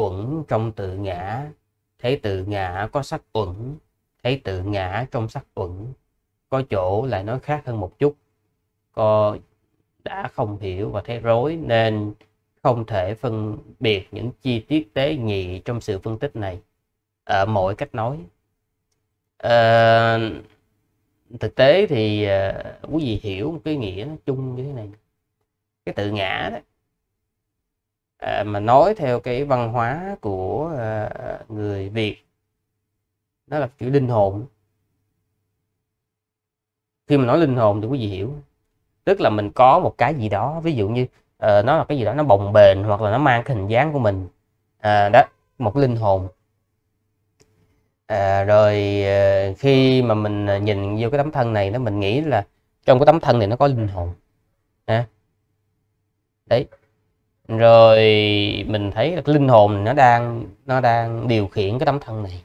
uẩn trong tự ngã. Thấy tự ngã có sắc uẩn thấy tự ngã trong sắc uẩn. Có chỗ lại nói khác hơn một chút. Có đã không hiểu và thấy rối nên không thể phân biệt những chi tiết tế nhị trong sự phân tích này. Ở mỗi cách nói. À, thực tế thì à, quý vị hiểu một cái nghĩa chung như thế này. Cái tự ngã đó à, mà nói theo cái văn hóa của à, người Việt nó là kiểu linh hồn. Khi mà nói linh hồn thì quý vị hiểu. Tức là mình có một cái gì đó ví dụ như uh, nó là cái gì đó nó bồng bềnh hoặc là nó mang cái hình dáng của mình. À, đó một linh hồn. À, rồi uh, khi mà mình à, nhìn vô cái tấm thân này nó mình nghĩ là trong cái tấm thân này nó có linh hồn. À, đấy rồi mình thấy là cái linh hồn nó đang nó đang điều khiển cái tấm thân này.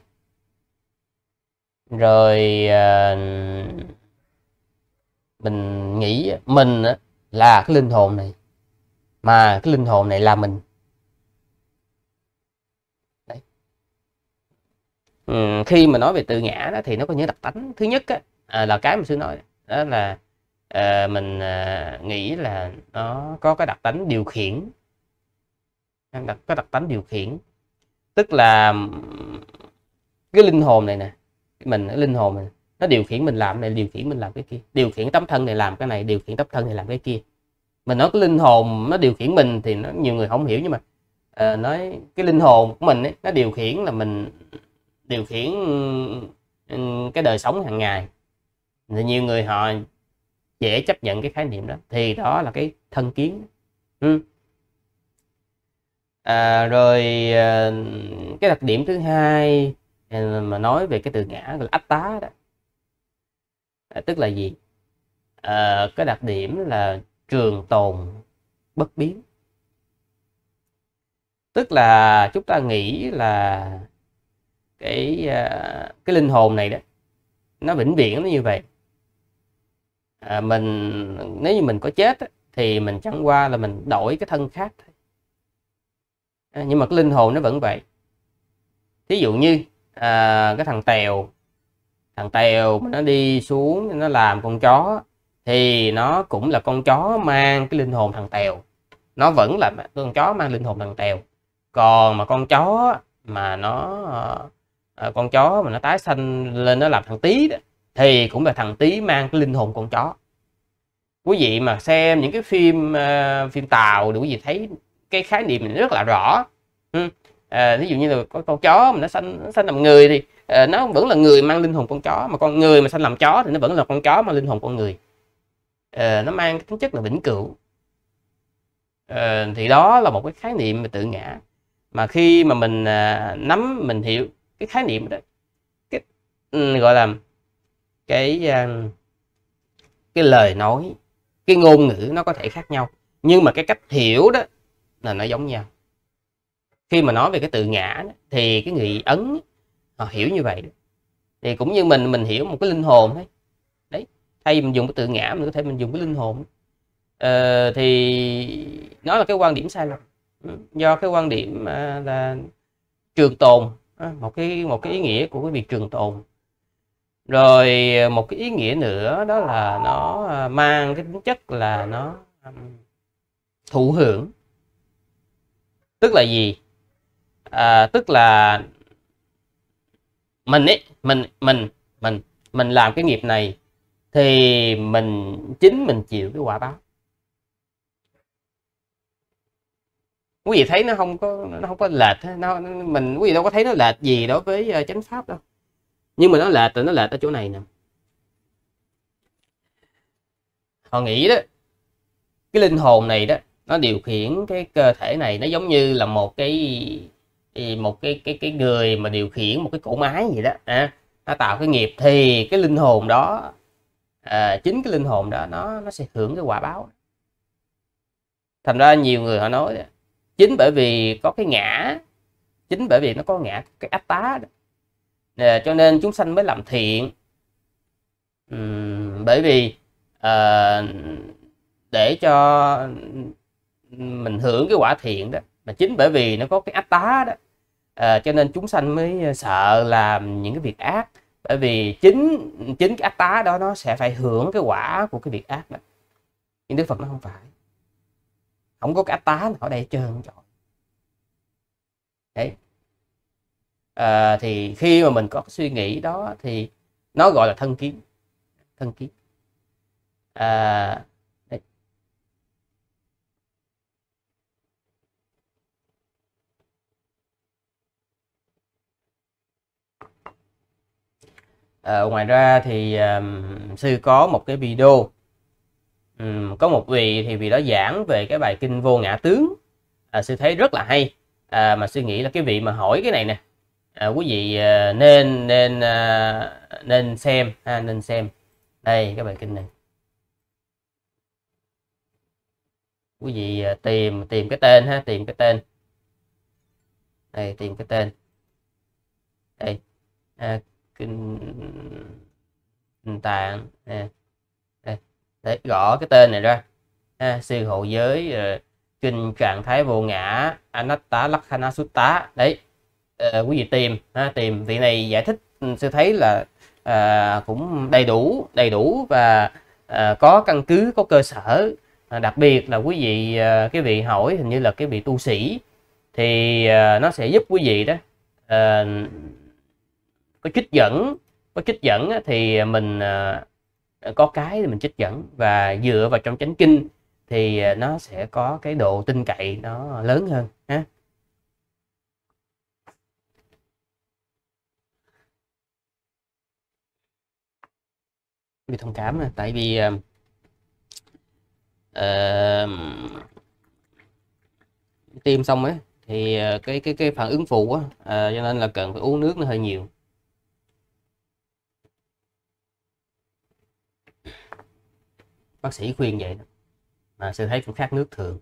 Rồi uh, mình nghĩ mình là cái linh hồn này mà cái linh hồn này là mình. Đấy. Ừ, khi mà nói về tự ngã đó thì nó có những đặc tính. Thứ nhất á, à, là cái mà sư nói đó là à, mình à, nghĩ là nó có cái đặc tính điều khiển đặt có đặc tánh điều khiển. Tức là cái linh hồn này nè mình cái linh hồn này nó điều khiển mình làm này điều khiển mình làm cái kia. Điều khiển tấm thân này làm cái này điều khiển tấm thân này làm cái kia. Mình nói cái linh hồn nó điều khiển mình thì nó nhiều người không hiểu nhưng mà uh, nói cái linh hồn của mình ấy, nó điều khiển là mình điều khiển cái đời sống hàng ngày. Thì nhiều người họ dễ chấp nhận cái khái niệm đó. Thì đó là cái thân kiến. Ừ à, rồi à, cái đặc điểm thứ hai à, mà nói về cái từ ngã gọi là ách tá đó. À, tức là gì? À, cái đặc điểm là trường tồn bất biến. Tức là chúng ta nghĩ là cái à, cái linh hồn này đó nó vĩnh viễn nó như vậy. À, mình nếu như mình có chết thì mình chẳng qua là mình đổi cái thân khác. À, nhưng mà cái linh hồn nó vẫn vậy. Thí dụ như à, cái thằng tèo thằng tèo nó đi xuống nó làm con chó thì nó cũng là con chó mang cái linh hồn thằng tèo. Nó vẫn là con chó mang linh hồn thằng tèo. Còn mà con chó mà nó à, con chó mà nó tái sanh lên nó làm thằng tí đó, thì cũng là thằng tí mang cái linh hồn con chó. Quý vị mà xem những cái phim uh, phim tàu đủ gì thấy cái khái niệm mình rất là rõ. Ừ. à, ví dụ như là có con chó mà nó sanh nó sanh làm người thì à, nó vẫn là người mang linh hồn con chó mà con người mà sanh làm chó thì nó vẫn là con chó mang linh hồn con người. À, nó mang tính chất là vĩnh cửu. À, thì đó là một cái khái niệm mà tự ngã. Mà khi mà mình à, nắm mình hiểu cái khái niệm đó cái ừ, gọi là cái à, cái lời nói cái ngôn ngữ nó có thể khác nhau. Nhưng mà cái cách hiểu đó là nó giống nhau. Khi mà nói về cái tự ngã đó, thì cái người ấn họ hiểu như vậy đó. thì cũng như mình mình hiểu một cái linh hồn thôi đấy thay mình dùng cái tự ngã mình có thể mình dùng cái linh hồn. Ờ, thì nó là cái quan điểm sai lầm. Ừ, do cái quan điểm à, là trường tồn à, một cái một cái ý nghĩa của cái việc trường tồn. Rồi à, một cái ý nghĩa nữa đó là nó mang cái tính chất là nó thụ hưởng tức là gì? À, tức là mình ấy mình mình mình mình làm cái nghiệp này thì mình chính mình chịu cái quả báo. Quý vị thấy nó không có nó không có lệch nó mình quý vị đâu có thấy nó lệch gì đối với ờ, chánh pháp đâu. Nhưng mà nó lệch thì nó lệch ở chỗ này nè. Họ nghĩ đó cái linh hồn này đó nó điều khiển cái cơ thể này nó giống như là một cái một cái cái cái người mà điều khiển một cái cỗ máy gì đó à, nó tạo cái nghiệp thì cái linh hồn đó à, chính cái linh hồn đó nó nó sẽ hưởng cái quả báo thành ra nhiều người họ nói chính bởi vì có cái ngã chính bởi vì nó có ngã cái áp tá đó. À, cho nên chúng sanh mới làm thiện uhm, bởi vì à, để cho mình hưởng cái quả thiện đó. Mà chính bởi vì nó có cái ách tá đó. À, cho nên chúng sanh mới ờ, sợ làm những cái việc ác. Bởi vì chính chính cái ác tá đó nó sẽ phải hưởng cái quả của cái việc ác đó. Nhưng đức phật nó không phải. Không có cái ác tá nào ở đây trơn chọn, đấy. À, thì khi mà mình có cái suy nghĩ đó thì nó gọi là thân kiến. Thân kiến. À, đấy. À, ngoài ra thì um, sư có một cái video um, có một vị thì vị đó giảng về cái bài kinh vô ngã tướng. À, sư thấy rất là hay. À, mà sư nghĩ là cái vị mà hỏi cái này nè à, quý vị à, nên nên à, nên xem ha, nên xem. Đây cái bài kinh này. Quý vị à, tìm tìm cái tên ha tìm cái tên. Đây tìm cái tên. Đây. À, kinh kinh tạng. À. Để gõ cái tên này ra. À, sư hộ giới uh, kinh trạng thái vô ngã anatta lakhana sutta. Đấy uh, quý vị tìm ha, tìm vị này giải thích. Ừ, sư thấy là uh, cũng đầy đủ đầy đủ và à, có căn cứ có cơ sở. À, đặc biệt là quý vị à, cái vị hỏi hình như là cái vị tu sĩ thì à, nó sẽ giúp quý vị đó à, có trích dẫn có trích dẫn thì mình à, có cái thì mình trích dẫn và dựa vào trong chánh kinh thì à, nó sẽ có cái độ tin cậy nó lớn hơn ha vì thông cảm này. tại vì uh, tiêm xong ấy thì cái cái cái phản ứng phụ á uh, cho nên là cần phải uống nước nó hơi nhiều bác sĩ khuyên vậy đó. Mà sư thấy cũng khát nước thường.